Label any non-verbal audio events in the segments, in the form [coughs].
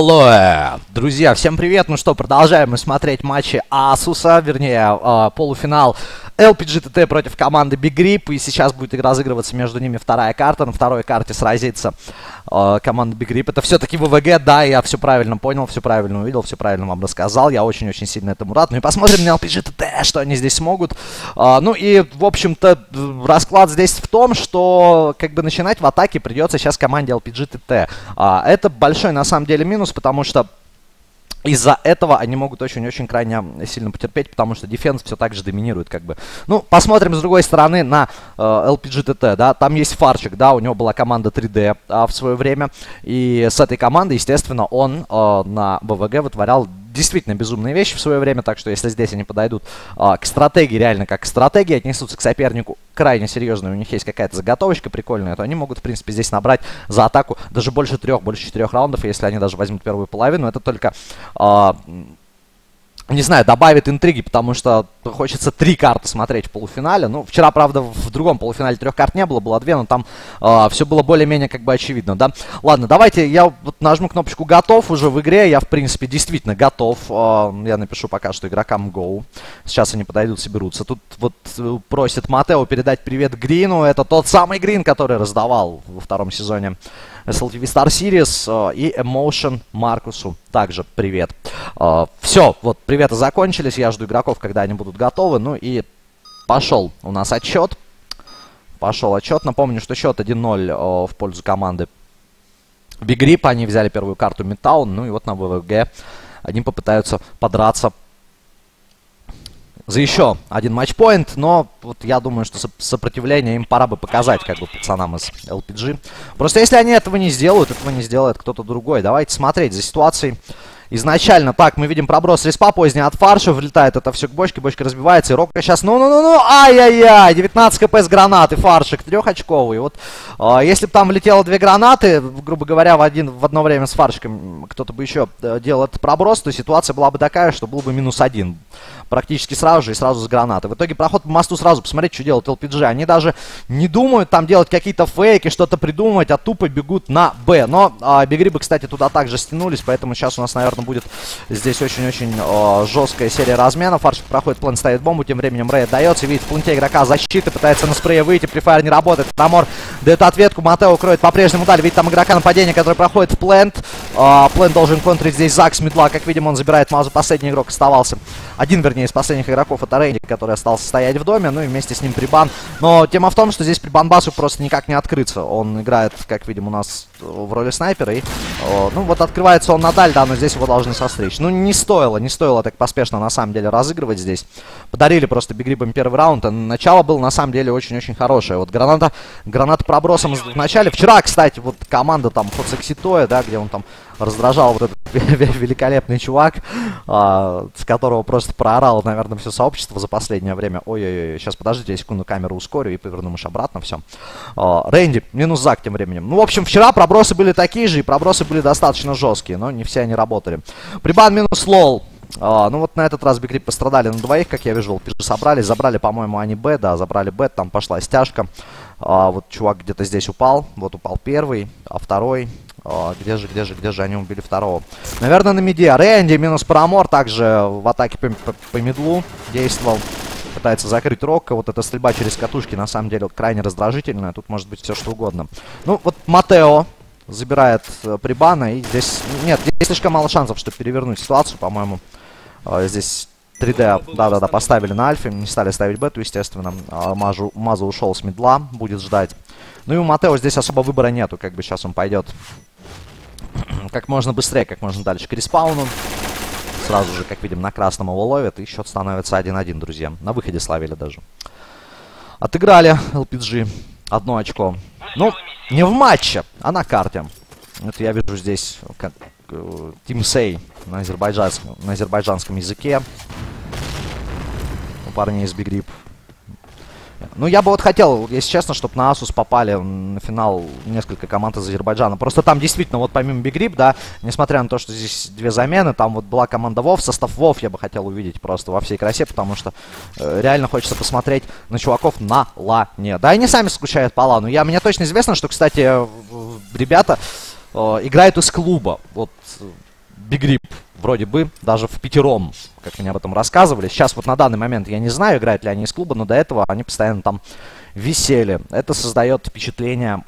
Hello. Друзья, всем привет. Ну что, продолжаем мы смотреть матчи Асуса, вернее, э, полуфинал LPGTT против команды Big Grip. И сейчас будет разыгрываться между ними вторая карта. На второй карте сразится э, команда Big Grip. Это все-таки ВВГ, да, я все правильно понял, все правильно увидел, все правильно вам рассказал. Я очень-очень сильно этому рад. Ну и посмотрим на LPGTT, что они здесь смогут. Э, ну и, в общем-то, расклад здесь в том, что как бы начинать в атаке придется сейчас команде LPGTT. Э, это большой, на самом деле, минус, потому что из-за этого они могут очень-очень крайне сильно потерпеть, потому что дефенс все так же доминирует, как бы. Ну, посмотрим с другой стороны на э, LPGTT, да, там есть Фарчик, да, у него была команда 3D а, в свое время, и с этой командой, естественно, он э, на БВГ вытворял действительно безумные вещи в свое время, так что если здесь они подойдут а, к стратегии, реально как к стратегии, отнесутся к сопернику крайне серьезно, у них есть какая-то заготовочка прикольная, то они могут, в принципе, здесь набрать за атаку даже больше трех, больше четырех раундов, если они даже возьмут первую половину, это только а, не знаю, добавит интриги, потому что хочется три карты смотреть в полуфинале. Ну, вчера, правда, в другом полуфинале трех карт не было, было две, но там э, а, все было более-менее как бы очевидно, да. Ладно, давайте я вот нажму кнопочку «Готов» уже в игре. Я, в принципе, действительно готов. Э, я напишу пока что игрокам «Go». Сейчас они подойдут, соберутся. Тут вот э, просит Матео передать привет Грину. Это тот самый Грин, который раздавал во втором сезоне SLTV Star Series э, и Emotion Маркусу также привет. Э, Все, вот приветы закончились, я жду игроков, когда они будут готовы. Ну и пошел у нас отчет. Пошел отчет. Напомню, что счет 1-0 э, в пользу команды Rip. Они взяли первую карту Метаун. Ну и вот на ВВГ они попытаются подраться за еще один матчпоинт, но вот я думаю, что сопротивление им пора бы показать, как бы, пацанам из LPG. Просто если они этого не сделают, этого не сделает кто-то другой. Давайте смотреть за ситуацией. Изначально, так, мы видим проброс респа поздний от фарша, влетает это все к бочке, бочка разбивается, и Рока сейчас, ну-ну-ну-ну, ай-яй-яй, 19 кп с гранаты, фаршик, трехочковый. Вот, э, если бы там влетело две гранаты, грубо говоря, в, один, в одно время с фаршиком кто-то бы еще э, делал этот проброс, то ситуация была бы такая, что был бы минус один практически сразу же и сразу с гранаты. В итоге проход по мосту сразу, посмотрите, что делают LPG. Они даже не думают там делать какие-то фейки, что-то придумывать, а тупо бегут на Б. Но а, Бигрибы, кстати, туда также стянулись, поэтому сейчас у нас, наверное, будет здесь очень-очень а, жесткая серия разменов. Фаршик проходит план, ставит бомбу, тем временем Рэй отдается, видит в планте игрока защиты, пытается на спрее выйти, префайр не работает. Тамор дает ответку, Матео кроет по-прежнему даль, видит там игрока нападения, который проходит в плент. А, плент должен контрить здесь Закс Медла, как видим, он забирает маузу, последний игрок оставался. Один, вернее, из последних игроков это Рейни, который остался стоять в доме, ну и вместе с ним Прибан. Но тема в том, что здесь Прибанбасу просто никак не открыться. Он играет, как видим, у нас в роли снайпера. И, о, ну вот открывается он на даль, да, но здесь его должны состричь. Ну не стоило, не стоило так поспешно на самом деле разыгрывать здесь. Подарили просто Бигрибам первый раунд. А начало было на самом деле очень-очень хорошее. Вот граната, граната пробросом в начале. Вчера, кстати, вот команда там Хоцекситоя, да, где он там раздражал вот этот великолепный чувак, а, с которого просто проорал, наверное, все сообщество за последнее время. Ой-ой-ой, сейчас подождите, я секунду камеру ускорю и поверну мышь обратно, все. А, Рэнди, минус Зак тем временем. Ну, в общем, вчера пробросы были такие же, и пробросы были достаточно жесткие, но не все они работали. Прибан минус лол. А, ну вот на этот раз Бигрип пострадали на двоих, как я вижу, пижи собрали, забрали, по-моему, они Б, да, забрали Б, там пошла стяжка. А, вот чувак где-то здесь упал, вот упал первый, а второй, а, где же, где же, где же они убили второго? Наверное, на миде. Рэнди минус Парамор также в атаке по, по, по мидлу действовал. Пытается закрыть Рокко. Вот эта стрельба через катушки, на самом деле, крайне раздражительная. Тут может быть все что угодно. Ну, вот Матео забирает э, Прибана. И здесь... Нет, здесь слишком мало шансов, чтобы перевернуть ситуацию, по-моему. Э, здесь 3D, да-да-да, поставили на альфе. Не стали ставить бету, естественно. Э, Мазу, Мазу ушел с медла. Будет ждать. Ну и у Матео здесь особо выбора нету. Как бы сейчас он пойдет [clears throat] как можно быстрее, как можно дальше к респауну. Сразу же, как видим, на красном его ловят. И счет становится 1-1, друзья. На выходе словили даже. Отыграли LPG. Одно очко. Ну, не в матче, а на карте. Это я вижу здесь как э, Say на азербайджанском, на азербайджанском языке. У парней из Rip. Ну, я бы вот хотел, если честно, чтобы на Asus попали на финал несколько команд из Азербайджана. Просто там действительно, вот помимо Rip, да, несмотря на то, что здесь две замены, там вот была команда Вов, состав Вов я бы хотел увидеть просто во всей красе, потому что э, реально хочется посмотреть на чуваков на лане. Да, они сами скучают по лану. Я, мне точно известно, что, кстати, ребята э, играют из клуба. Вот Бигрип вроде бы даже в пятером, как мне об этом рассказывали. Сейчас вот на данный момент я не знаю, играют ли они из клуба, но до этого они постоянно там висели. Это создает впечатление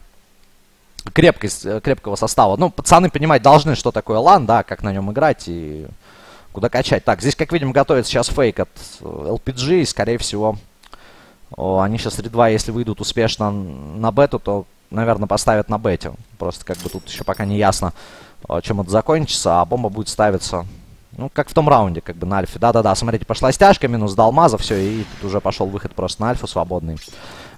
крепкость, э, крепкого состава. Ну, пацаны понимать должны, что такое лан, да, как на нем играть и куда качать. Так, здесь, как видим, готовится сейчас фейк от LPG, и, скорее всего, они сейчас 3-2, если выйдут успешно на бету, то, наверное, поставят на бете. Просто как бы тут еще пока не ясно, чем это закончится, а бомба будет ставиться, ну, как в том раунде, как бы на альфе. Да-да-да, смотрите, пошла стяжка, минус Далмаза, все, и тут уже пошел выход просто на альфу свободный.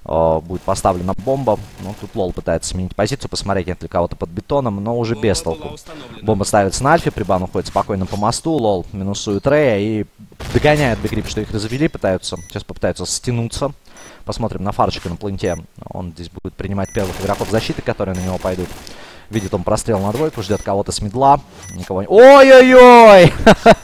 О, будет поставлена бомба. Ну, тут Лол пытается сменить позицию, посмотреть, нет ли кого-то под бетоном, но уже без толку. Бомба ставится на альфе, Прибан уходит спокойно по мосту, Лол минусует Рея и догоняет Бигрип, что их развели, пытаются, сейчас попытаются стянуться. Посмотрим на фарчика на планете. Он здесь будет принимать первых игроков защиты, которые на него пойдут. Видит он прострел на двойку, ждет кого-то с медла. Никого не... Ой-ой-ой!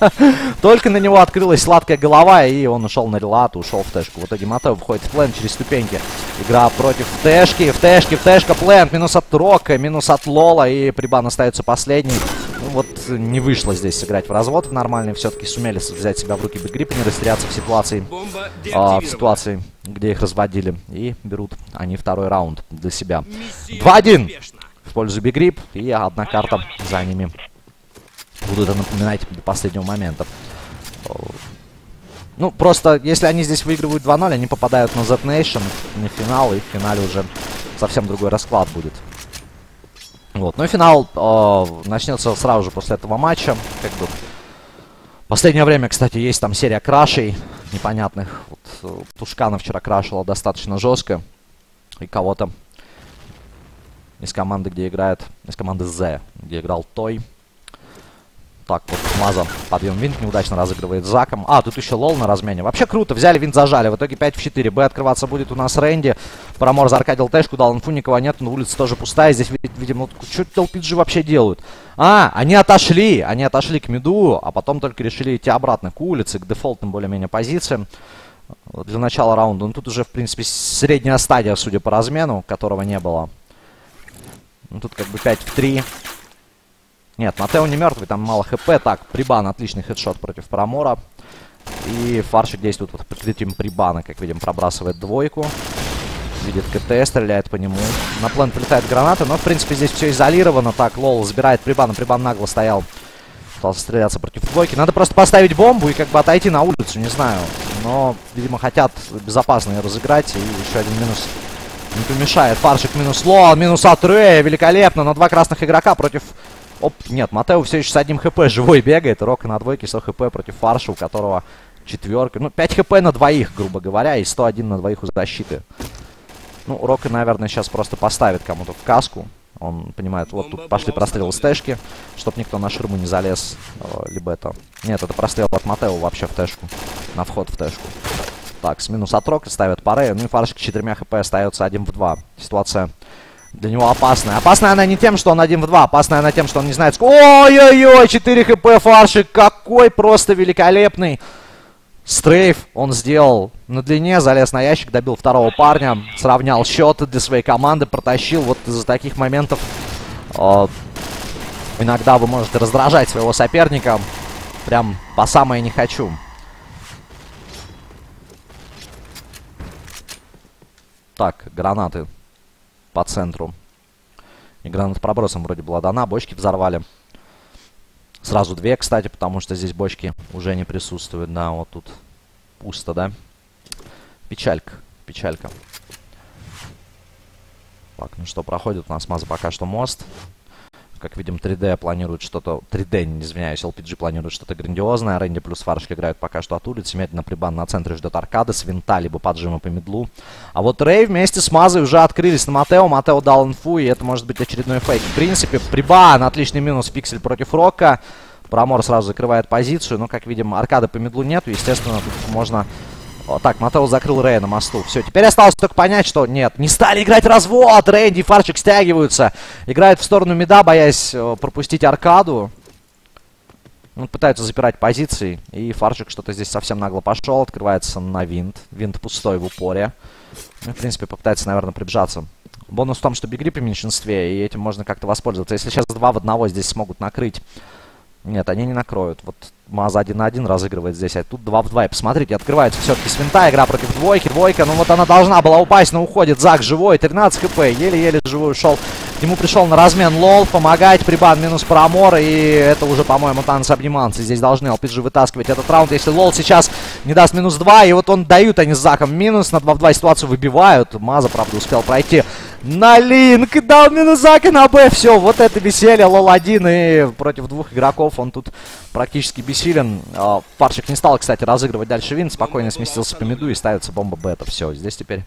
[laughs] Только на него открылась сладкая голова, и он ушел на релат, ушел в тэшку. В итоге Матео входит в плен через ступеньки. Игра против тэшки, в тэшке, в тэшка, плен. Минус от Рока, минус от Лола, и Прибан остается последний. Ну, вот не вышло здесь сыграть в развод в нормальный. Все-таки сумели взять себя в руки Бигрип и не растеряться в ситуации, а, в ситуации, где их разводили. И берут они второй раунд для себя. 2-1 в пользу Бигрип. И одна карта за ними. Буду это напоминать до последнего момента. Ну, просто, если они здесь выигрывают 2-0, они попадают на Z Nation, на финал, и в финале уже совсем другой расклад будет. Вот, ну и финал э, начнется сразу же после этого матча. Как бы. Последнее время, кстати, есть там серия крашей непонятных. Вот, э, Тушкана вчера крашила достаточно жестко. И кого-то из команды, где играет, из команды Z, где играл Той. Так, вот Маза подъем винт неудачно разыгрывает Заком. А, тут еще лол на размене. Вообще круто, взяли винт, зажали. В итоге 5 в 4. Б открываться будет у нас Рэнди. Промор заркадил тэшку, дал инфу, никого нет, но улица тоже пустая. Здесь, видимо, ну, что LPG вообще делают? А, они отошли, они отошли к миду, а потом только решили идти обратно к улице, к дефолтным более-менее позициям. Для начала раунда. Ну, тут уже, в принципе, средняя стадия, судя по размену, которого не было. Ну, тут как бы 5 в 3. Нет, Матео не мертвый, там мало хп. Так, Прибан, отличный хедшот против Промора. И Фаршик действует под прикрытием Прибана, как видим, пробрасывает двойку. Видит КТ, стреляет по нему. На план прилетает граната, но, в принципе, здесь все изолировано. Так, Лол забирает Прибана. Прибан нагло стоял. Пытался стреляться против двойки. Надо просто поставить бомбу и как бы отойти на улицу, не знаю. Но, видимо, хотят безопасно ее разыграть. И еще один минус не помешает. Фаршик минус лол, минус от Рэя. Великолепно. На два красных игрока против... Оп, нет, Матео все еще с одним хп живой бегает. Рок на двойке 100 хп против Фарша, у которого четверка. Ну, 5 хп на двоих, грубо говоря, и 101 на двоих у защиты. Ну, Рока, наверное, сейчас просто поставит кому-то в каску. Он понимает, вот тут пошли прострелы с тэшки, чтобы никто на ширму не залез. Либо это... Нет, это прострел от Матео вообще в тэшку. На вход в тэшку. Так, с минус от ставят паре. Ну и Фаршик 4 хп остается 1 в 2. Ситуация для него опасная. Опасная она не тем, что он 1 в 2. Опасная она тем, что он не знает... Ой-ой-ой, 4 хп Фаршик. Какой просто великолепный стрейф он сделал на длине. Залез на ящик, добил второго парня. Сравнял счеты для своей команды. Протащил. Вот из-за таких моментов... Э, иногда вы можете раздражать своего соперника. Прям по самое не хочу. Так, гранаты по центру. И гранат пробросом вроде была дана. Бочки взорвали. Сразу две, кстати, потому что здесь бочки уже не присутствуют. Да, вот тут пусто, да? Печалька, печалька. Так, ну что, проходит у нас маза пока что мост. Как видим, 3D планирует что-то... 3D, не извиняюсь, LPG планирует что-то грандиозное. Рэнди плюс Фаршик играют пока что от улицы. Медленно прибан на центре ждет с винта, либо поджима по медлу. А вот Рэй вместе с Мазой уже открылись на Матео. Матео дал инфу, и это может быть очередной фейк. В принципе, прибан, отличный минус, пиксель против Рока. Промор сразу закрывает позицию, но, как видим, аркады по медлу нету. Естественно, тут можно вот так, Матео закрыл Рэя на мосту. Все, теперь осталось только понять, что нет, не стали играть развод. Рэнди и Фарчик стягиваются. Играют в сторону меда, боясь э, пропустить аркаду. Ну, пытаются запирать позиции. И Фарчик что-то здесь совсем нагло пошел. Открывается на винт. Винт пустой в упоре. Ну, в принципе, попытается, наверное, прибежаться. Бонус в том, что бигри при меньшинстве, и этим можно как-то воспользоваться. Если сейчас два в одного здесь смогут накрыть Нет, они не накроют. Вот Маза 1 на 1 разыгрывает здесь, а тут 2 в 2. И посмотрите, открывается все-таки свинта, игра против двойки. Двойка, ну вот она должна была упасть, но уходит. Зак живой, 13 хп, еле-еле живой ушел. К нему пришел на размен лол, помогать, прибан минус промор. И это уже, по-моему, танцы обниманцы. Здесь должны LPG вытаскивать этот раунд. Если лол сейчас не даст минус 2, и вот он дают они с Заком минус, на 2 в 2 ситуацию выбивают. Маза, правда, успел пройти на link, дал минус Зака на Б. Все, вот это веселье, лол 1 и против двух игроков он тут практически бессилен. А, Фаршик не стал, кстати, разыгрывать дальше винт, спокойно сместился по миду и ставится бомба Б. Все, здесь теперь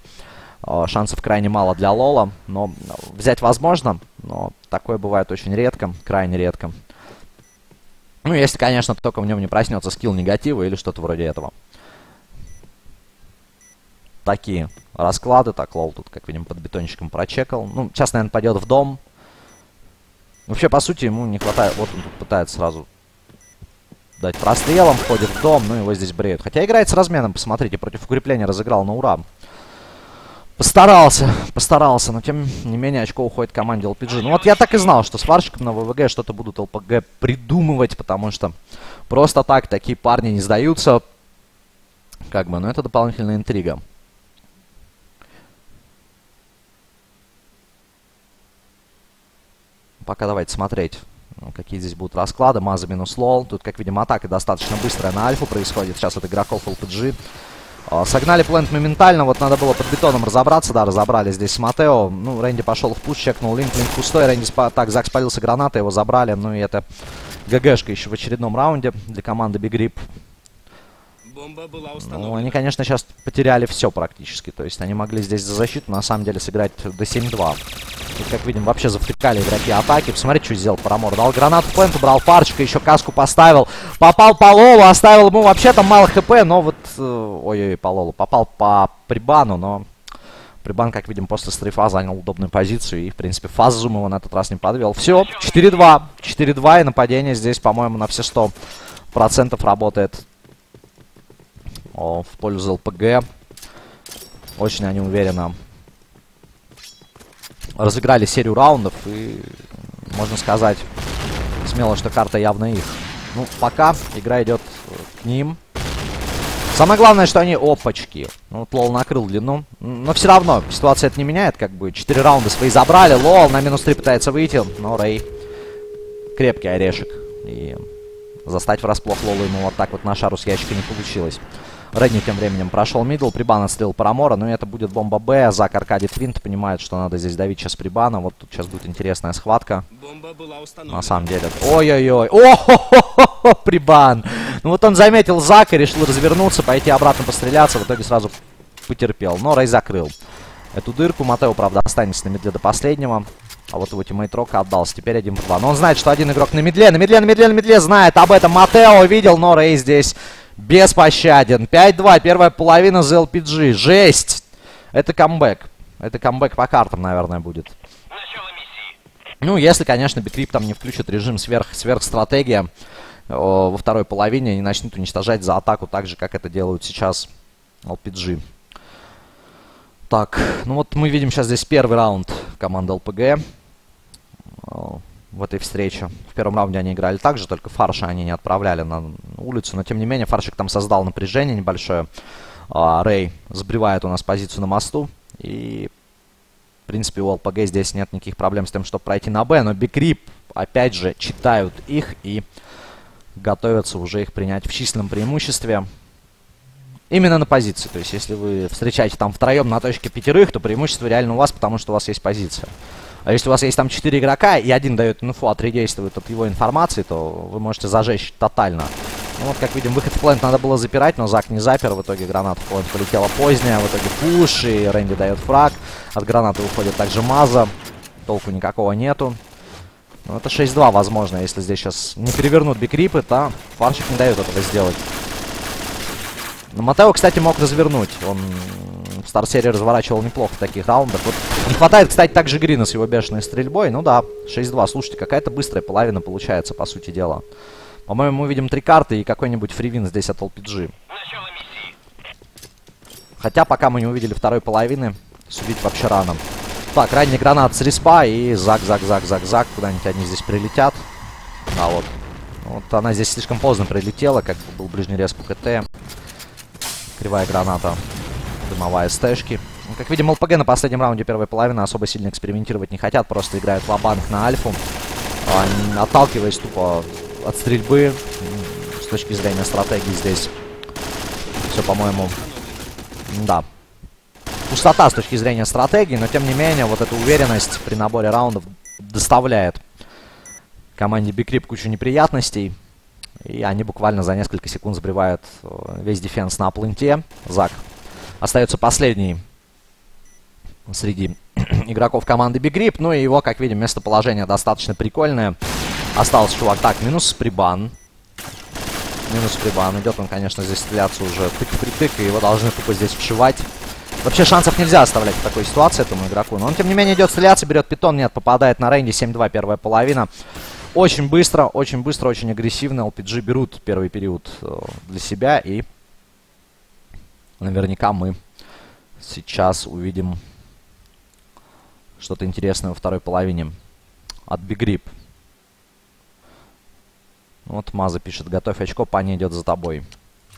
а, шансов крайне мало для Лола, но взять возможно, но такое бывает очень редко, крайне редко. Ну, если, конечно, только в нем не проснется скилл негатива или что-то вроде этого. Такие расклады. Так, Лол тут, как видим, под бетончиком прочекал. Ну, сейчас, наверное, пойдет в дом. Вообще, по сути, ему не хватает. Вот он тут пытается сразу дать прострелом, входит в дом, ну его здесь бреют. Хотя играет с разменом, посмотрите, против укрепления разыграл на ура. Постарался, постарался, но тем не менее очко уходит команде LPG. Ну вот я так и знал, что с фаршиком на ВВГ что-то будут ЛПГ придумывать, потому что просто так такие парни не сдаются. Как бы, но это дополнительная интрига. Пока давайте смотреть. Ну, какие здесь будут расклады. Маза минус лол. Тут, как видим, атака достаточно быстрая на альфу происходит. Сейчас от игроков LPG. А, согнали плент моментально. Вот надо было под бетоном разобраться. Да, разобрали здесь с Матео. Ну, Рэнди пошел в пуш, чекнул линк. Линк пустой. Рэнди спа... Так, Зак спалился гранатой, его забрали. Ну и это ГГшка еще в очередном раунде для команды Big Rip. Бомба была Ну, они, конечно, сейчас потеряли все практически. То есть они могли здесь за защиту, на самом деле, сыграть до 7-2. Тут, как видим, вообще завтыкали игроки атаки. Посмотрите, что сделал Парамор. Дал гранату плент, убрал парчика, еще каску поставил. Попал по Лолу, оставил ему вообще там мало хп, но вот... Э, ой-ой, по Лолу. Попал по Прибану, но... Прибан, как видим, после стрейфа занял удобную позицию. И, в принципе, фаззум его на этот раз не подвел. Все, 4-2. 4-2, и нападение здесь, по-моему, на все 100% работает о, в пользу ЛПГ. Очень они уверенно разыграли серию раундов. И можно сказать смело, что карта явно их. Ну, пока игра идет к ним. Самое главное, что они опачки. Ну, вот Лол накрыл длину. Но все равно ситуация это не меняет. Как бы 4 раунда свои забрали. Лол на минус 3 пытается выйти. Но Рэй крепкий орешек. И застать врасплох Лолу ему вот так вот на шару с ящика не получилось. Редни тем временем прошел middle, Прибан отстрелил Парамора, но это будет бомба Б. Зак аркадит винт понимает, что надо здесь давить сейчас Прибана. Вот тут сейчас будет интересная схватка. На самом деле. Ой-ой-ой. О, Прибан. Ну вот он заметил Зака, решил развернуться, пойти обратно постреляться. В итоге сразу потерпел. Но Рэй закрыл эту дырку. Матео, правда, останется на мидле до последнего. А вот его teammate Рока отдался. Теперь один в два. Но он знает, что один игрок на мидле, на мидле, на мидле, на мидле. Знает об этом. Матео видел, но Рэй здесь Беспощаден. 5-2. Первая половина за LPG. Жесть. Это камбэк. Это камбэк по картам, наверное, будет. Ну, если, конечно, Бикрип там не включит режим сверх, сверхстратегия о, во второй половине и начнут уничтожать за атаку так же, как это делают сейчас LPG. Так, ну вот мы видим сейчас здесь первый раунд команды ЛПГ в этой встрече. В первом раунде они играли так же, только фарша они не отправляли на улицу. Но, тем не менее, фаршик там создал напряжение небольшое. А, Рэй сбривает у нас позицию на мосту. И, в принципе, у ЛПГ здесь нет никаких проблем с тем, чтобы пройти на Б. Но Бикрип, опять же, читают их и готовятся уже их принять в численном преимуществе. Именно на позиции. То есть, если вы встречаете там втроем на точке пятерых, то преимущество реально у вас, потому что у вас есть позиция. А если у вас есть там 4 игрока, и один дает инфу, а три действует от его информации, то вы можете зажечь тотально. Ну вот, как видим, выход в плент надо было запирать, но Зак не запер. В итоге граната в плент полетела поздняя. В итоге пуш, и Рэнди дает фраг. От гранаты уходит также Маза. Толку никакого нету. Ну, это 6-2, возможно, если здесь сейчас не перевернут бикрипы, то фаршик не дает этого сделать. Матео, кстати, мог развернуть. Он в Стар-серии разворачивал неплохо в таких раундах. Вот не хватает, кстати, также Грина с его бешеной стрельбой. Ну да, 6-2. Слушайте, какая-то быстрая половина получается, по сути дела. По-моему, мы видим три карты и какой-нибудь фривин здесь от LPG. Хотя, пока мы не увидели второй половины, судить вообще рано. Так, ранний гранат с респа и зак, зак, зак, зак, зак. Куда-нибудь они здесь прилетят. А вот. Вот она здесь слишком поздно прилетела, как был ближний рез по КТ. Кривая граната, дымовая стэшки. Как видим, ЛПГ на последнем раунде первой половины особо сильно экспериментировать не хотят, просто играют лабанк на альфу, а, отталкиваясь тупо от стрельбы. С точки зрения стратегии здесь все, по-моему, да, пустота с точки зрения стратегии, но тем не менее вот эта уверенность при наборе раундов доставляет команде Бикрип кучу неприятностей. И они буквально за несколько секунд сбривают э, весь дефенс на пленте. Зак остается последний среди [clears throat] игроков команды Бигрип. Ну и его, как видим, местоположение достаточно прикольное. Остался чувак. Так, минус прибан. Минус прибан. Идет он, конечно, здесь стреляться уже тык-притык. И его должны тупо здесь вшибать. Вообще шансов нельзя оставлять в такой ситуации этому игроку. Но он, тем не менее, идет стреляться, берет питон. Нет, попадает на рейнде. 7-2 первая половина. Очень быстро, очень быстро, очень агрессивно LPG берут первый период э, для себя. И наверняка мы сейчас увидим что-то интересное во второй половине от Бигрип. Вот Маза пишет, готовь очко, пани идет за тобой.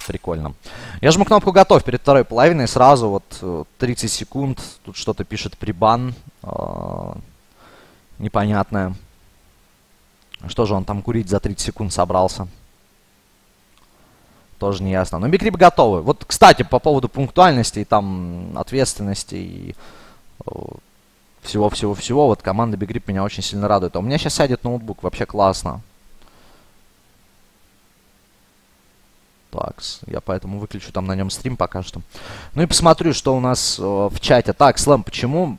Прикольно. Я жму кнопку «Готовь» перед второй половиной. Сразу вот 30 э, секунд. Тут что-то пишет прибан. Э, непонятное. Что же он там курить за 30 секунд собрался? Тоже не ясно. Но Бикрип готовы. Вот, кстати, по поводу пунктуальности и там ответственности и всего-всего-всего, вот команда Бигрип меня очень сильно радует. А у меня сейчас сядет ноутбук, вообще классно. Так, я поэтому выключу там на нем стрим пока что. Ну и посмотрю, что у нас э, в чате. Так, Слэм, почему?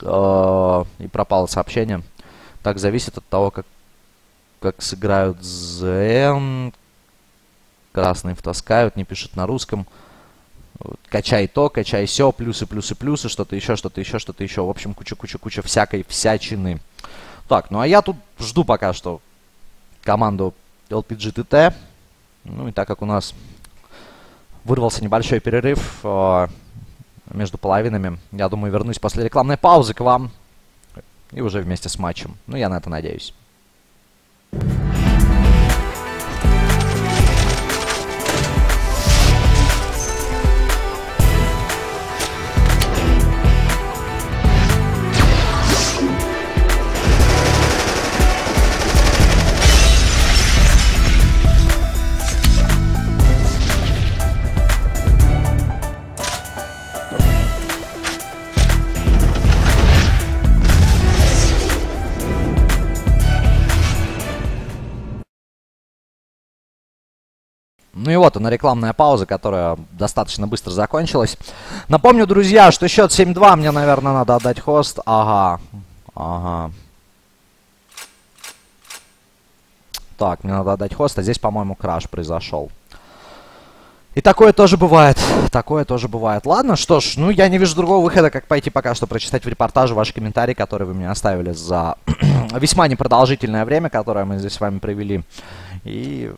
Э, и пропало сообщение. Так, зависит от того, как, как сыграют Зен. Красный втаскают, не пишут на русском. Качай то, качай все, плюсы, плюсы, плюсы, что-то еще, что-то еще, что-то еще. В общем, куча-куча-куча всякой всячины. Так, ну а я тут жду пока что команду LPG TT. Ну и так как у нас вырвался небольшой перерыв э, между половинами, я думаю, вернусь после рекламной паузы к вам и уже вместе с матчем. Ну, я на это надеюсь. Ну и вот она, рекламная пауза, которая достаточно быстро закончилась. Напомню, друзья, что счет 7-2. Мне, наверное, надо отдать хост. Ага. Ага. Так, мне надо отдать хост, а здесь, по-моему, краш произошел. И такое тоже бывает. Такое тоже бывает. Ладно, что ж, ну я не вижу другого выхода, как пойти пока что прочитать в репортаже ваши комментарии, которые вы мне оставили за [clears throat] весьма непродолжительное время, которое мы здесь с вами провели. И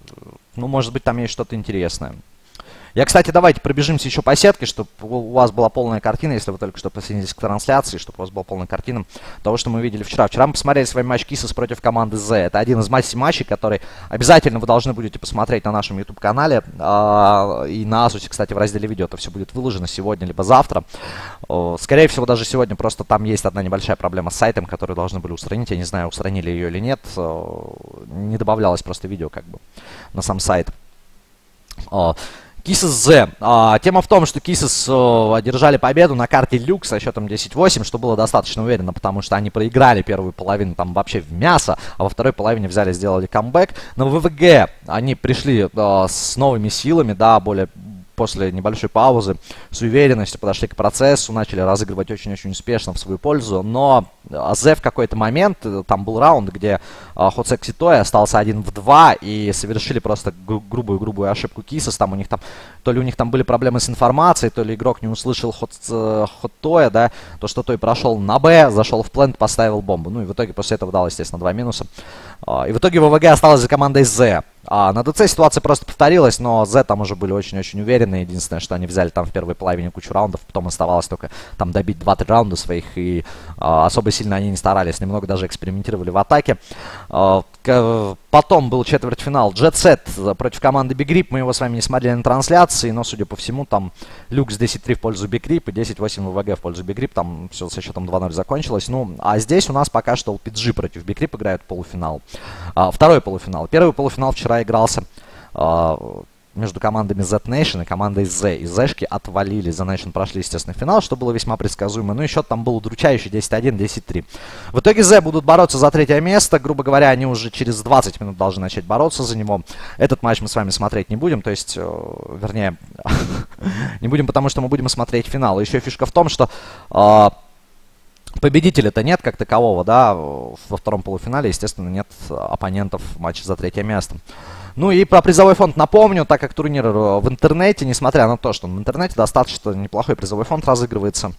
ну, может быть, там есть что-то интересное. Я, кстати, давайте пробежимся еще по сетке, чтобы у вас была полная картина, если вы только что присоединились к трансляции, чтобы у вас была полная картина того, что мы видели вчера. Вчера мы посмотрели с вами матч Кисос против команды Z. Это один из матчей, который обязательно вы должны будете посмотреть на нашем YouTube-канале. А, и на Asus, кстати, в разделе видео это все будет выложено сегодня либо завтра. Скорее всего, даже сегодня просто там есть одна небольшая проблема с сайтом, которую должны были устранить. Я не знаю, устранили ее или нет. Не добавлялось просто видео как бы на сам сайт. Кисес Z. А, тема в том, что Кисес э, одержали победу на карте Люк со счетом 10-8, что было достаточно уверенно, потому что они проиграли первую половину там вообще в мясо, а во второй половине взяли, сделали камбэк. На ВВГ они пришли э, с новыми силами, да, более после небольшой паузы с уверенностью подошли к процессу, начали разыгрывать очень-очень успешно в свою пользу, но Азе в какой-то момент, э, там был раунд, где а, Хотсек Ситой остался один в два и совершили просто грубую-грубую ошибку Кисас, там у них там, то ли у них там были проблемы с информацией, то ли игрок не услышал э, Хотоя, да, то что Той прошел на Б, зашел в плент, поставил бомбу, ну и в итоге после этого дал, естественно, два минуса. А, и в итоге ВВГ осталась за командой З. А, на ДЦ ситуация просто повторилась, но Z там уже были очень-очень уверены. Единственное, что они взяли там в первой половине кучу раундов, потом оставалось только там добить 2-3 раунда своих, и а, особо сильно они не старались, немного даже экспериментировали в атаке. А, потом был четвертьфинал Jet Set против команды Big Grip. Мы его с вами не смотрели на трансляции, но, судя по всему, там люкс 10-3 в пользу Big Grip и 10-8 ВВГ в пользу Big Grip. Там все со счетом 2-0 закончилось. Ну, а здесь у нас пока что LPG против Big Grip играют полуфинал. А, второй полуфинал. Первый полуфинал вчера игрался э, между командами Z Nation и командой Z. И Зешки отвалили. За Nation прошли, естественно, финал, что было весьма предсказуемо. Ну и счет там был удручающий 10-1, 10-3. В итоге Z будут бороться за третье место. Грубо говоря, они уже через 20 минут должны начать бороться за него. Этот матч мы с вами смотреть не будем. То есть, э, вернее, [laughs] не будем, потому что мы будем смотреть финал. Еще фишка в том, что... Э, Победителя-то нет как такового, да, во втором полуфинале, естественно, нет оппонентов в матче за третье место. Ну и про призовой фонд напомню, так как турнир в интернете, несмотря на то, что в интернете достаточно неплохой призовой фонд разыгрывается,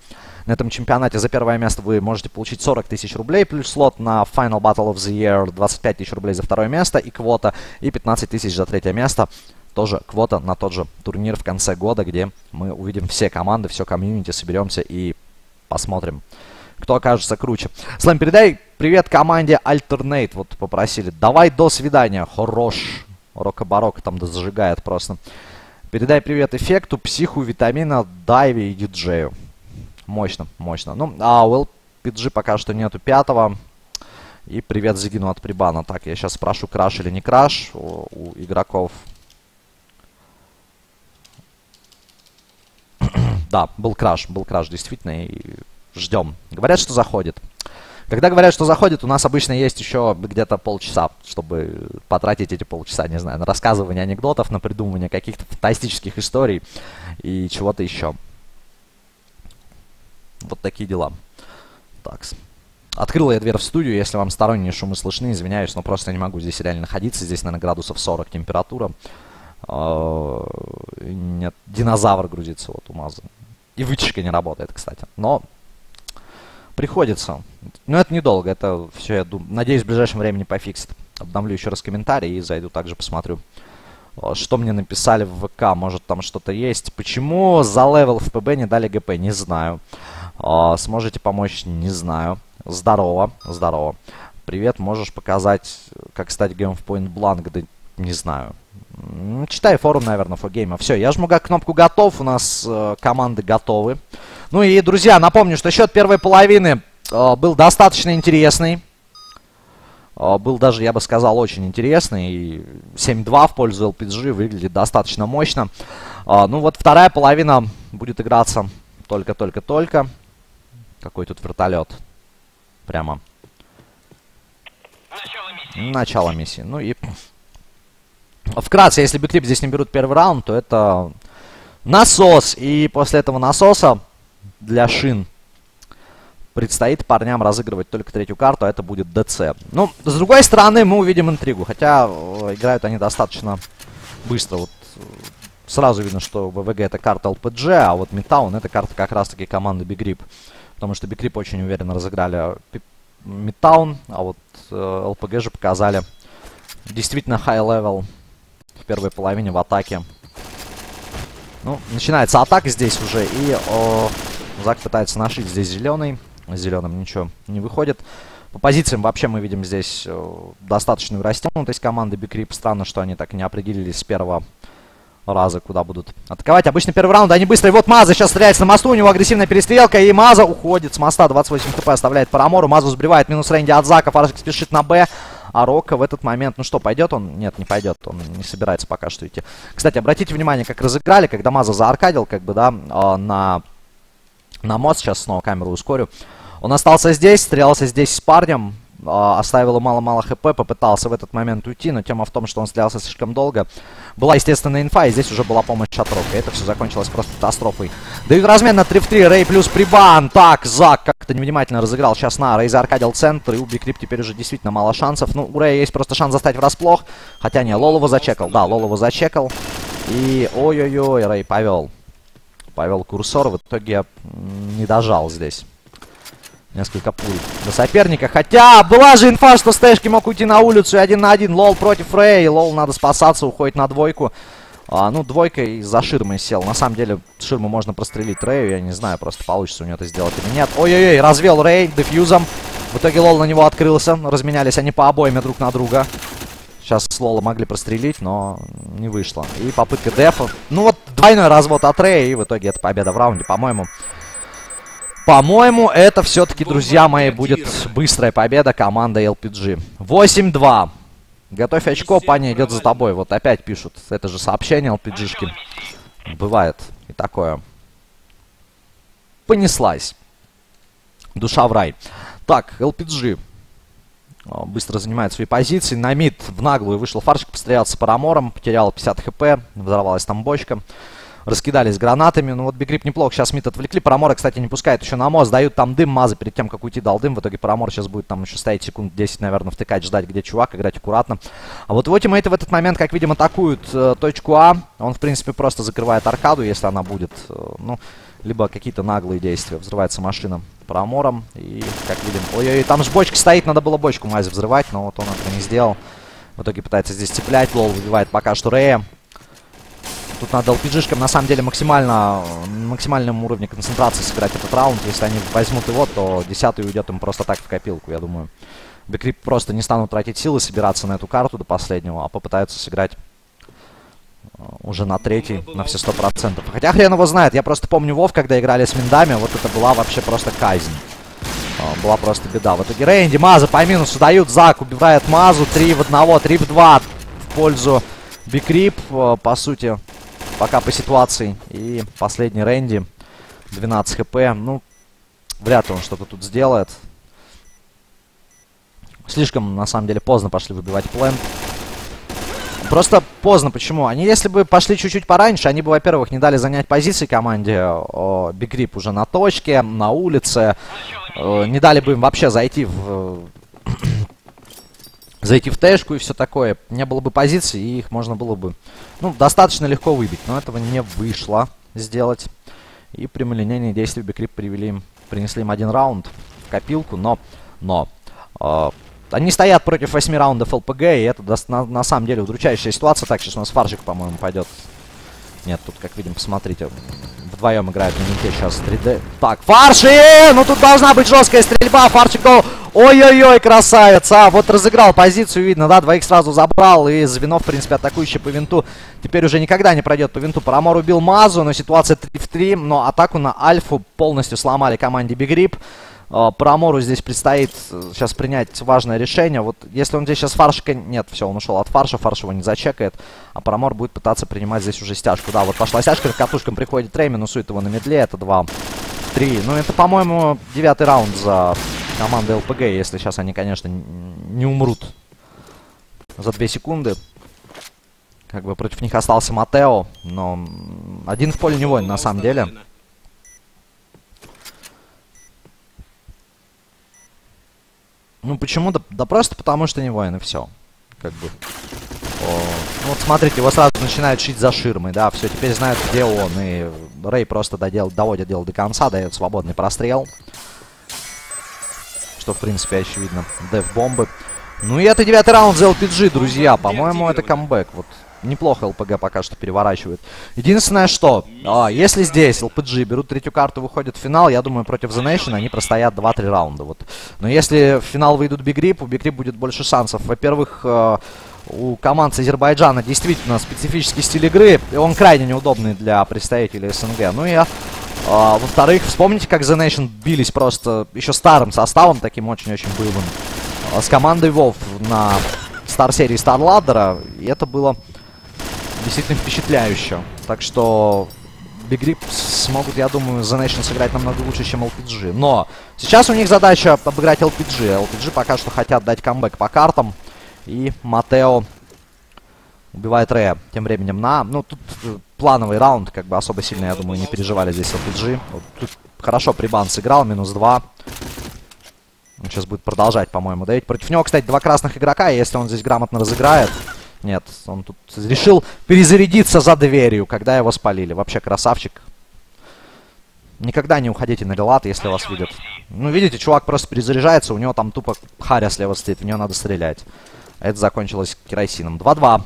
на этом чемпионате за первое место вы можете получить 40 тысяч рублей, плюс слот на Final Battle of the Year 25 тысяч рублей за второе место и квота, и 15 тысяч за третье место. Тоже квота на тот же турнир в конце года, где мы увидим все команды, все комьюнити, соберемся и посмотрим кто окажется круче. Слэм, передай привет команде Alternate. Вот попросили. Давай до свидания. Хорош. Рока-барок там да зажигает просто. Передай привет эффекту, психу, витамина, дайве и диджею. Мощно, мощно. Ну, а у LPG пока что нету пятого. И привет Зигину от Прибана. Так, я сейчас спрошу, краш или не краш у, у игроков. [coughs] да, был краш, был краш, действительно. И ждем. Говорят, что заходит. Когда говорят, что заходит, у нас обычно есть еще где-то полчаса, чтобы потратить эти полчаса, не знаю, на рассказывание анекдотов, на придумывание каких-то фантастических историй и чего-то еще. Вот такие дела. Так. Открыл я дверь в студию, если вам сторонние шумы слышны, извиняюсь, но просто не могу здесь реально находиться. Здесь, наверное, градусов 40 температура. А, нет, динозавр грузится вот у Мазы. И вытяжка не работает, кстати. Но Приходится. Но это недолго, это все, я думаю, надеюсь, в ближайшем времени пофиксит. Обновлю еще раз комментарий и зайду также посмотрю. Что мне написали в ВК, может там что-то есть. Почему за level в ПБ не дали GP, не знаю. Сможете помочь, не знаю. Здорово, здорово. Привет, можешь показать, как стать GM в Point Blank? Да не знаю. Читай форум, наверное, 4game а. Все, я жму кнопку готов, у нас э, команды готовы. Ну и, друзья, напомню, что счет первой половины был достаточно интересный. Э, был даже, я бы сказал, очень интересный. И 7-2 в пользу LPG выглядит достаточно мощно. Э, ну вот вторая половина будет играться только-только-только. Какой тут вертолет. Прямо. Начало миссии. Начало миссии. Ну и... Вкратце, если Бэклип здесь не берут первый раунд, то это насос. И после этого насоса для шин. Предстоит парням разыгрывать только третью карту, а это будет ДЦ. Ну, с другой стороны, мы увидим интригу. Хотя э, играют они достаточно быстро. Вот э, сразу видно, что ВВГ это карта ЛПГ, а вот Мидтаун это карта как раз-таки команды Бигрип. Потому что Бигрип очень уверенно разыграли Мидтаун, а вот э, ЛПГ же показали действительно high-level в первой половине в атаке. Ну, начинается атака здесь уже, и о, Зак пытается нашить здесь зеленый. Зеленым ничего не выходит. По позициям вообще мы видим здесь э, достаточную растянутость команды Бикрип. Странно, что они так не определились с первого раза, куда будут атаковать. Обычно первый раунд, они быстро. И вот Маза сейчас стреляется на мосту, у него агрессивная перестрелка. И Маза уходит с моста, 28 хп оставляет Парамору. Мазу сбривает, минус рейнди от Зака. Фаршик спешит на Б. А Рока в этот момент, ну что, пойдет он? Нет, не пойдет, он не собирается пока что идти. Кстати, обратите внимание, как разыграли, когда Маза зааркадил, как бы, да, э, на на мост. Сейчас снова камеру ускорю. Он остался здесь, стрелялся здесь с парнем. Э, оставил мало-мало хп, попытался в этот момент уйти, но тема в том, что он стрелялся слишком долго. Была, естественно, инфа, и здесь уже была помощь от Рока. Это все закончилось просто катастрофой. Дают размен на 3 в 3, Рэй плюс прибан. Так, Зак как-то невнимательно разыграл сейчас на Рэй аркадил центр, и у Бикрип теперь уже действительно мало шансов. Ну, у Рэя есть просто шанс застать врасплох. Хотя не, Лолову зачекал. Да, Лолову зачекал. И ой-ой-ой, Рэй повел повел курсор. В итоге не дожал здесь. Несколько пуль до соперника. Хотя была же инфа, что Стэшки мог уйти на улицу и один на один. Лол против Рэй. Лол надо спасаться, уходит на двойку. А, ну, двойка из-за ширмы сел. На самом деле, ширму можно прострелить Рэю. Я не знаю, просто получится у него это сделать или нет. Ой-ой-ой, развел Рэй дефьюзом. В итоге Лол на него открылся. Разменялись они по обоими друг на друга. Сейчас с Лола могли прострелить, но не вышло. И попытка дефа. Ну вот, двойной развод от Рэя. И в итоге это победа в раунде, по-моему. По-моему, это все-таки, друзья мои, будет быстрая победа команды LPG. 8-2. Готовь очко, паня идет за тобой. Вот опять пишут это же сообщение LPG-шки. Бывает и такое. Понеслась. Душа в рай. Так, LPG а, быстро занимает свои позиции. На мид в наглую вышел фаршик, пострелялся парамором, потерял 50 хп, взорвалась там бочка раскидались гранатами. Ну вот Бигрип неплохо сейчас Мид отвлекли. Парамора, кстати, не пускает еще на мост. Дают там дым, мазы перед тем, как уйти дал дым. В итоге Парамор сейчас будет там еще стоять секунд 10, наверное, втыкать, ждать, где чувак, играть аккуратно. А вот его тиммейты в этот момент, как видим, атакуют э, точку А. Он, в принципе, просто закрывает аркаду, если она будет, э, ну, либо какие-то наглые действия. Взрывается машина Парамором. И, как видим... Ой-ой, там же бочка стоит, надо было бочку мази взрывать, но вот он этого не сделал. В итоге пытается здесь цеплять. Лол выбивает пока что Рея. Тут надо LPG-шкам на самом деле максимально, максимальном уровне концентрации сыграть этот раунд. Если они возьмут его, то десятый уйдет им просто так в копилку, я думаю. Бекрип просто не станут тратить силы, собираться на эту карту до последнего, а попытаются сыграть э, уже на третий, на все сто процентов. Хотя хрен его знает, я просто помню Вов, когда играли с Миндами, вот это была вообще просто казнь. Э, была просто беда. В итоге Рейнди, Маза по минусу дают, Зак убивает Мазу, 3 в 1, 3 в 2 в пользу Бикрип, э, по сути, пока по ситуации. И последний Рэнди. 12 хп. Ну, вряд ли он что-то тут сделает. Слишком, на самом деле, поздно пошли выбивать план. Просто поздно. Почему? Они, если бы пошли чуть-чуть пораньше, они бы, во-первых, не дали занять позиции команде. Бигрип уже на точке, на улице. О, не дали бы им вообще зайти в зайти в тэшку и все такое. Не было бы позиций, и их можно было бы, ну, достаточно легко выбить. Но этого не вышло сделать. И прямолинейные действия Бекрип привели им, принесли им один раунд в копилку, но, но, э, они стоят против 8 раундов ЛПГ, и это на, на самом деле удручающая ситуация. Так, сейчас у нас фаржик, по-моему, пойдет. Нет, тут, как видим, посмотрите, вдвоем играют на нике сейчас 3D. Так, фарши! Ну тут должна быть жесткая стрельба, фарчик гол. Ой-ой-ой, красавец, а, вот разыграл позицию, видно, да, двоих сразу забрал, и звено, в принципе, атакующий по винту, теперь уже никогда не пройдет по винту. Парамор убил Мазу, но ситуация 3 в 3, но атаку на Альфу полностью сломали команде Бигрип. Uh, Парамору здесь предстоит сейчас принять важное решение. Вот если он здесь сейчас фаршика... Нет, все, он ушел от фарша, фарш его не зачекает. А Парамор будет пытаться принимать здесь уже стяжку. Да, вот пошла стяжка, к катушкам приходит Рей, минусует его на медле. Это 2, 3. Ну, это, по-моему, девятый раунд за команды ЛПГ, если сейчас они, конечно, не умрут за 2 секунды. Как бы против них остался Матео, но один в поле не воин на самом деле. Ну почему? Да, просто потому что не воин и все. Как бы. О, ну, вот смотрите, его сразу начинают шить за ширмой, да, все, теперь знают, где он, и Рэй просто додел, доводит дело до конца, дает свободный прострел что, в принципе, очевидно. Деф бомбы. Ну и это девятый раунд за LPG, друзья. По-моему, это камбэк. Вот неплохо ЛПГ пока что переворачивает. Единственное, что, а, если здесь LPG берут третью карту, выходят в финал, я думаю, против The Nation они простоят 2-3 раунда. Вот. Но если в финал выйдут Rip, у Rip будет больше шансов. Во-первых, э, у команд Азербайджана действительно специфический стиль игры, и он крайне неудобный для представителей СНГ. Ну и а, Во-вторых, вспомните, как The Nation бились просто еще старым составом, таким очень-очень боевым, а, с командой WoW на стар-серии StarLadder, и это было действительно впечатляюще. Так что Big Rip смогут, я думаю, The Nation сыграть намного лучше, чем LPG. Но сейчас у них задача обыграть LPG. LPG пока что хотят дать камбэк по картам. И Матео убивает Рэя тем временем на... Ну, тут э, плановый раунд, как бы особо сильно, я думаю, не переживали здесь LPG. Вот тут хорошо Прибан сыграл, минус 2. Он сейчас будет продолжать, по-моему, давить. Против него, кстати, два красных игрока, и если он здесь грамотно разыграет... Нет, он тут решил перезарядиться за дверью, когда его спалили. Вообще красавчик. Никогда не уходите на reload, если вас видят. Ну, видите, чувак просто перезаряжается, у него там тупо харя слева стоит, в него надо стрелять. Это закончилось керосином. 2-2.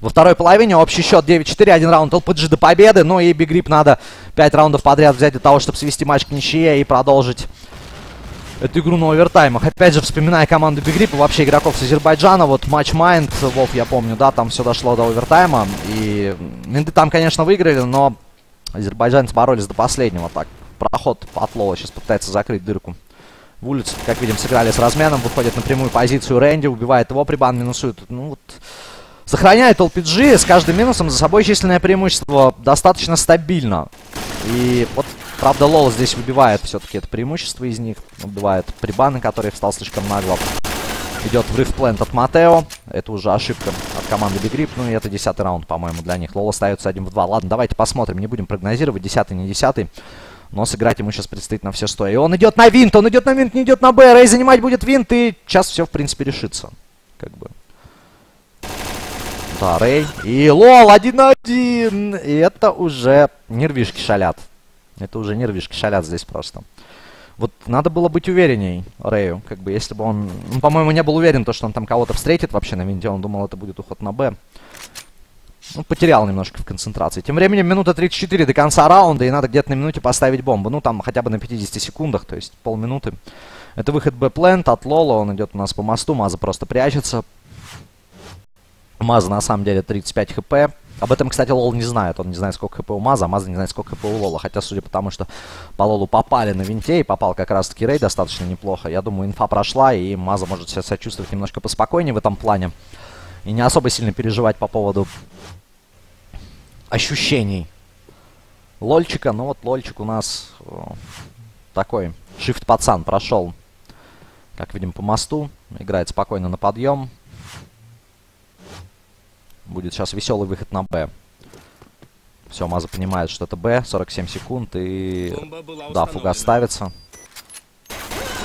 Во второй половине общий счет 9-4, один раунд LPG до победы. Ну и Биг Грип надо 5 раундов подряд взять для того, чтобы свести матч к ничье и продолжить эту игру на овертаймах. Опять же, вспоминая команду Биг Грип и вообще игроков с Азербайджана, вот матч Майнд, Вов, я помню, да, там все дошло до овертайма. И менты там, конечно, выиграли, но азербайджанцы боролись до последнего. Так, проход от Лола сейчас пытается закрыть дырку в улицу. Как видим, сыграли с разменом, выходит на прямую позицию Рэнди, убивает его, прибан минусует. Ну вот... Сохраняет LPG с каждым минусом за собой численное преимущество достаточно стабильно. И вот, правда, Лол здесь выбивает все-таки это преимущество из них. Убивает Прибана, который встал слишком нагло. Идет врыв плент от Матео. Это уже ошибка от команды Бигрип. Ну и это десятый раунд, по-моему, для них. Лол остается 1 в 2. Ладно, давайте посмотрим. Не будем прогнозировать, десятый, не десятый. Но сыграть ему сейчас предстоит на все сто. И он идет на винт, он идет на винт, не идет на Б. Рэй занимать будет винт, и сейчас все, в принципе, решится. Как бы. Да, Рэй. И лол, один на один. И это уже нервишки шалят. Это уже нервишки шалят здесь просто. Вот надо было быть уверенней Рэю. Как бы, если бы он... Ну, по-моему, не был уверен, то, что он там кого-то встретит вообще на винде. Он думал, это будет уход на Б. Ну, потерял немножко в концентрации. Тем временем минута 34 до конца раунда, и надо где-то на минуте поставить бомбу. Ну, там хотя бы на 50 секундах, то есть полминуты. Это выход Б-плент от Лола, он идет у нас по мосту, Маза просто прячется. Маза на самом деле 35 хп. Об этом, кстати, Лол не знает. Он не знает, сколько хп у Маза, а Маза не знает, сколько хп у Лола. Хотя, судя по тому, что по Лолу попали на винте, и попал как раз-таки Рей достаточно неплохо. Я думаю, инфа прошла, и Маза может себя чувствовать немножко поспокойнее в этом плане. И не особо сильно переживать по поводу ощущений лольчика. Ну вот лольчик у нас о, такой shift-пацан прошел, как видим, по мосту. Играет спокойно на подъем. Будет сейчас веселый выход на Б. Все, Маза понимает, что это Б. 47 секунд и... Да, фуга ставится.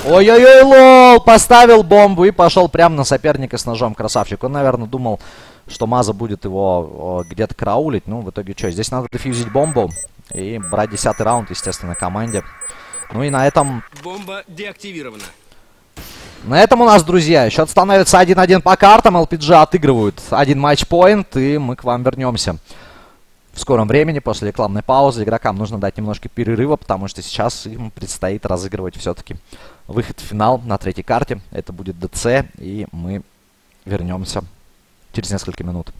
Ой-ой-ой, лол! Поставил бомбу и пошел прямо на соперника с ножом. Красавчик. Он, наверное, думал, что Маза будет его где-то караулить. Ну, в итоге что? Здесь надо дефьюзить бомбу и брать десятый раунд, естественно, команде. Ну и на этом... Бомба деактивирована. На этом у нас, друзья, счет становится 1-1 по картам. LPG отыгрывают один матч-поинт, и мы к вам вернемся. В скором времени, после рекламной паузы, игрокам нужно дать немножко перерыва, потому что сейчас им предстоит разыгрывать все-таки выход в финал на третьей карте. Это будет ДЦ, и мы вернемся через несколько минут.